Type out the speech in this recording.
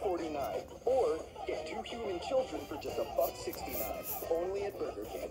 $5.49 Or get two human children for just a buck 69. Only at Burger King.